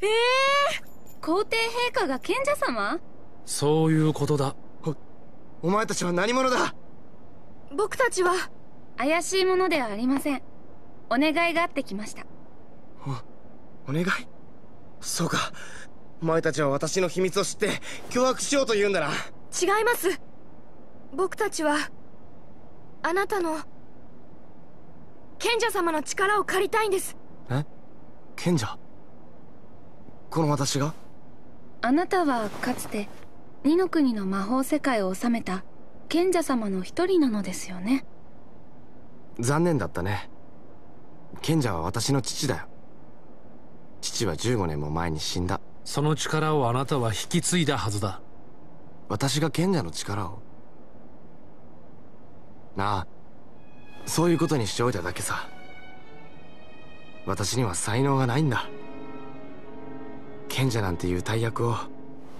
ええー、皇帝陛下が賢者様？そういうことだ。お前たちは何者だ？僕たちは怪しいものではありません。お願いがあってきました。お願い？そうか。お前たちは私の秘密を知って脅迫しようと言うんだな。違います。僕たちはあなたの賢者様の力を借りたいんです。え？賢者？この私が？あなたはかつて二の国の魔法世界を治めた賢者様の一人なのですよね。残念だったね。賢者は私の父だよ。父は15年も前に死んだ。その力をあなたは引き継いだはずだ。私が賢者の力を？なあそういうことにしておいただけさ。私には才能がないんだ賢者なんていう大役を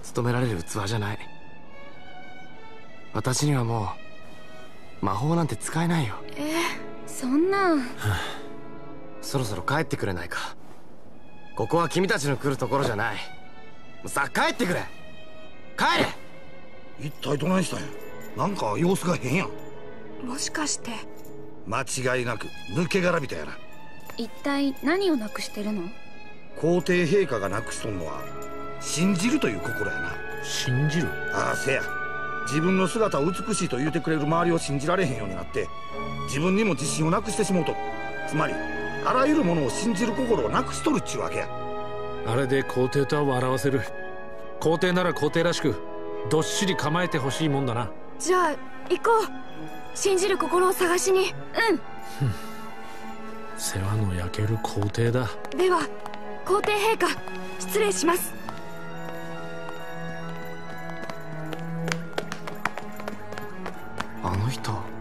務められる器じゃない。私にはもう魔法なんて使えないよ。えー、そんな。そろそろ帰ってくれないか。ここは君たちの来るところじゃない。さあ帰ってくれ。帰れ。一体どないしたんや。なんか様子が変やん。もしかして。間違いなく抜け殻人やな。一体何をなくしてるの？皇帝陛下がなくしとんのは信じるという心やな。信じる？ああせや。自分の姿を美しいと言うてくれる周りを信じられへんようになって自分にも自信をなくしてしもうと。つまりあらゆるものを信じる心をなくしとるっちゅうわけや。あれで皇帝とは笑わせる。皇帝なら皇帝らしくどっしり構えてほしいもんだな。じゃあ行こう。信じる心を探しに。うん。世話の焼ける皇帝だ。では皇帝陛下失礼します。あの人。